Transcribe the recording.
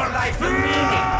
your life a meaning.